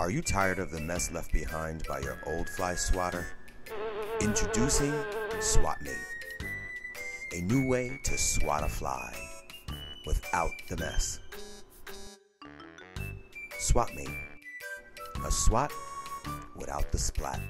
Are you tired of the mess left behind by your old fly swatter? Introducing SwatMate, a new way to swat a fly without the mess. SwatMate, a swat without the splat.